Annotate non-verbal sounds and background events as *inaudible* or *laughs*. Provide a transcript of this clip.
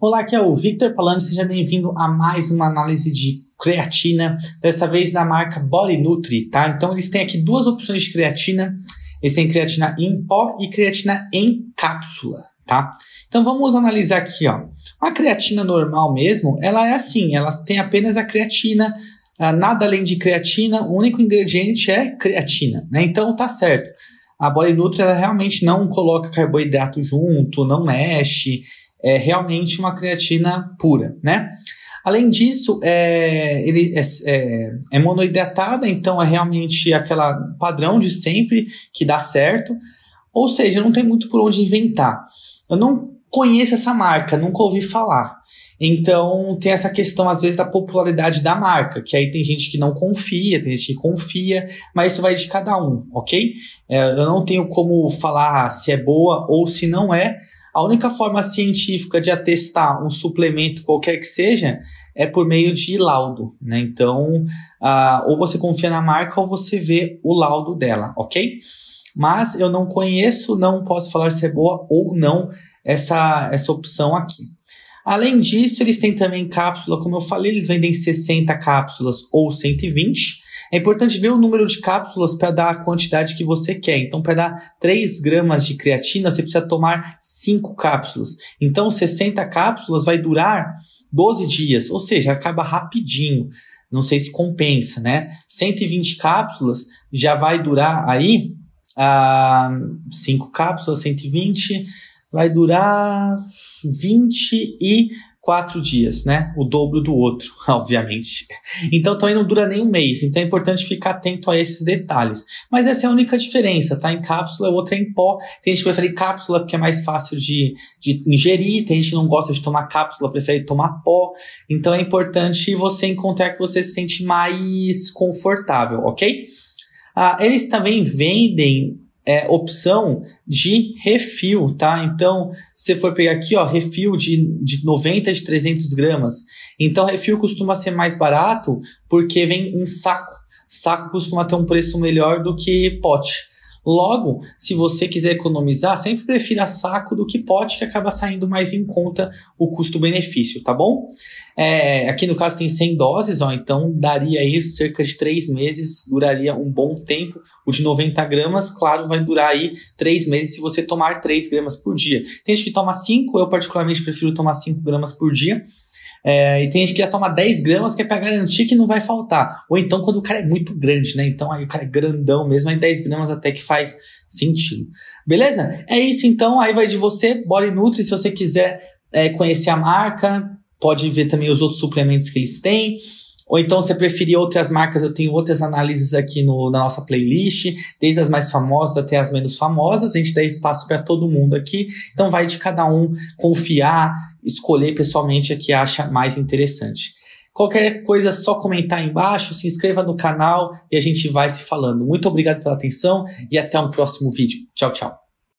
Olá, aqui é o Victor falando, seja bem-vindo a mais uma análise de creatina, dessa vez da marca Body Nutri, tá? Então eles têm aqui duas opções de creatina, eles têm creatina em pó e creatina em cápsula, tá? Então vamos analisar aqui, ó. A creatina normal mesmo, ela é assim, ela tem apenas a creatina, ah, nada além de creatina, o único ingrediente é creatina, né? Então tá certo. A Body Nutri ela realmente não coloca carboidrato junto, não mexe, é realmente uma creatina pura, né? Além disso, é, ele é, é, é monoidratada, então é realmente aquela padrão de sempre que dá certo. Ou seja, não tem muito por onde inventar. Eu não conheço essa marca, nunca ouvi falar. Então tem essa questão, às vezes, da popularidade da marca, que aí tem gente que não confia, tem gente que confia, mas isso vai de cada um, ok? É, eu não tenho como falar se é boa ou se não é. A única forma científica de atestar um suplemento, qualquer que seja, é por meio de laudo, né? Então, uh, ou você confia na marca ou você vê o laudo dela, ok? Mas eu não conheço, não posso falar se é boa ou não essa, essa opção aqui. Além disso, eles têm também cápsula, como eu falei, eles vendem 60 cápsulas ou 120. É importante ver o número de cápsulas para dar a quantidade que você quer. Então, para dar 3 gramas de creatina, você precisa tomar 5 cápsulas. Então, 60 cápsulas vai durar 12 dias, ou seja, acaba rapidinho. Não sei se compensa, né? 120 cápsulas já vai durar aí ah, 5 cápsulas, 120 vai durar 24 dias, né? O dobro do outro, *laughs* obviamente. Então também não dura nem um mês, então é importante ficar atento a esses detalhes. Mas essa é a única diferença, tá? Em cápsula, outra é em pó. Tem gente que prefere cápsula porque é mais fácil de, de ingerir, tem gente que não gosta de tomar cápsula, prefere tomar pó. Então é importante você encontrar que você se sente mais confortável, ok? Ah, eles também vendem é, opção de refil, tá? Então, se for pegar aqui, ó, refil de, de 90 de 300 gramas. Então, refil costuma ser mais barato porque vem em saco. Saco costuma ter um preço melhor do que pote. Logo, se você quiser economizar, sempre prefira saco do que pote, que acaba saindo mais em conta o custo-benefício, tá bom? É, aqui no caso tem 100 doses, ó, então daria isso cerca de 3 meses, duraria um bom tempo. O de 90 gramas, claro, vai durar aí 3 meses se você tomar 3 gramas por dia. Tem gente que toma 5, eu particularmente prefiro tomar 5 gramas por dia. É, e tem gente que já toma 10 gramas que é para garantir que não vai faltar. Ou então quando o cara é muito grande, né? Então aí o cara é grandão mesmo, aí 10 gramas até que faz sentido. Beleza? É isso então, aí vai de você, Body Nutri, se você quiser é, conhecer a marca, pode ver também os outros suplementos que eles têm. Ou então, se preferir outras marcas, eu tenho outras análises aqui no, na nossa playlist, desde as mais famosas até as menos famosas. A gente dá espaço para todo mundo aqui. Então, vai de cada um confiar, escolher pessoalmente a que acha mais interessante. Qualquer coisa, só comentar aí embaixo, se inscreva no canal e a gente vai se falando. Muito obrigado pela atenção e até um próximo vídeo. Tchau, tchau.